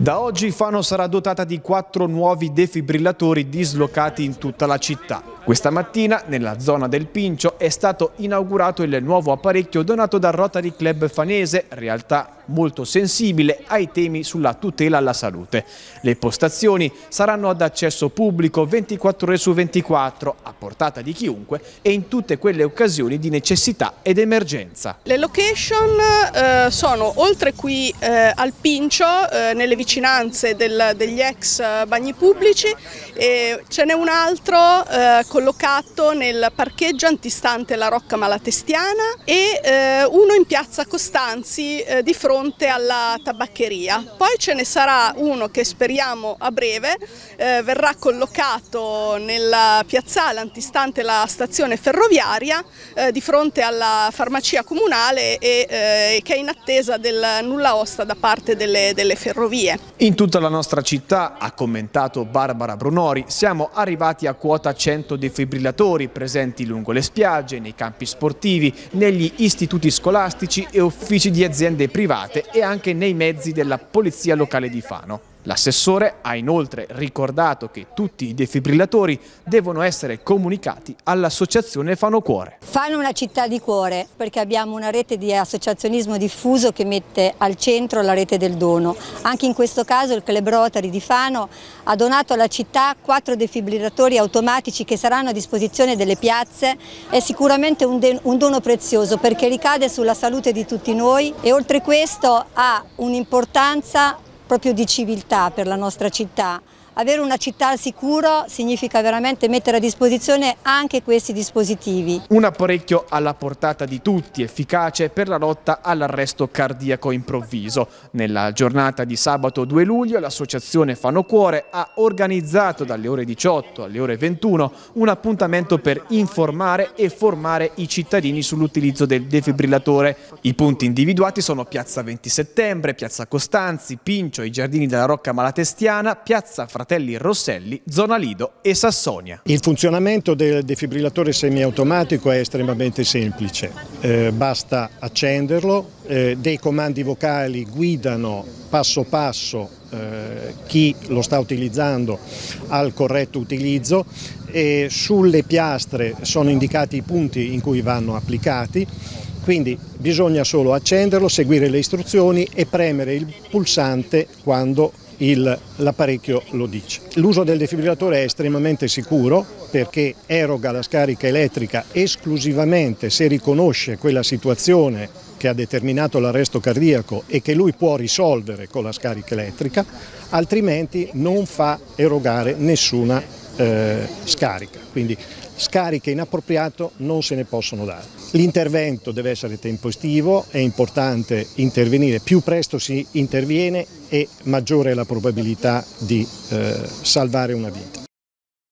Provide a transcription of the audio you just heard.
Da oggi Fano sarà dotata di quattro nuovi defibrillatori dislocati in tutta la città. Questa mattina, nella zona del Pincio, è stato inaugurato il nuovo apparecchio donato dal Rotary Club Fanese, realtà molto sensibile ai temi sulla tutela alla salute. Le postazioni saranno ad accesso pubblico 24 ore su 24, a portata di chiunque e in tutte quelle occasioni di necessità ed emergenza. Le location eh, sono oltre qui eh, al Pincio, eh, nelle vicinanze del, degli ex bagni pubblici, e ce n'è un altro eh, collocato nel parcheggio antistante la Rocca Malatestiana e eh, uno in piazza Costanzi eh, di fronte alla tabaccheria. Poi ce ne sarà uno che speriamo a breve eh, verrà collocato nella piazzale antistante la stazione ferroviaria eh, di fronte alla farmacia comunale e eh, che è in attesa del nulla osta da parte delle, delle ferrovie. In tutta la nostra città, ha commentato Barbara Brunori, siamo arrivati a quota 100 defibrillatori presenti lungo le spiagge, nei campi sportivi, negli istituti scolastici e uffici di aziende private e anche nei mezzi della Polizia Locale di Fano. L'assessore ha inoltre ricordato che tutti i defibrillatori devono essere comunicati all'associazione Fano Cuore. Fano è una città di cuore perché abbiamo una rete di associazionismo diffuso che mette al centro la rete del dono. Anche in questo caso il Club Rotary di Fano ha donato alla città quattro defibrillatori automatici che saranno a disposizione delle piazze. È sicuramente un, un dono prezioso perché ricade sulla salute di tutti noi e oltre questo ha un'importanza proprio di civiltà per la nostra città. Avere una città al sicuro significa veramente mettere a disposizione anche questi dispositivi. Un apparecchio alla portata di tutti, efficace per la lotta all'arresto cardiaco improvviso. Nella giornata di sabato 2 luglio l'associazione Fano Cuore ha organizzato dalle ore 18 alle ore 21 un appuntamento per informare e formare i cittadini sull'utilizzo del defibrillatore. I punti individuati sono Piazza 20 Settembre, Piazza Costanzi, Pincio, i Giardini della Rocca Malatestiana, Piazza Fratelli Fratelli Rosselli, Zona Lido e Sassonia. Il funzionamento del defibrillatore semiautomatico è estremamente semplice, eh, basta accenderlo, eh, dei comandi vocali guidano passo passo eh, chi lo sta utilizzando al corretto utilizzo e sulle piastre sono indicati i punti in cui vanno applicati quindi bisogna solo accenderlo, seguire le istruzioni e premere il pulsante quando l'apparecchio lo dice. L'uso del defibrillatore è estremamente sicuro perché eroga la scarica elettrica esclusivamente se riconosce quella situazione che ha determinato l'arresto cardiaco e che lui può risolvere con la scarica elettrica, altrimenti non fa erogare nessuna eh, scarica. Quindi scariche inappropriate non se ne possono dare. L'intervento deve essere tempestivo, è importante intervenire, più presto si interviene e maggiore è la probabilità di eh, salvare una vita.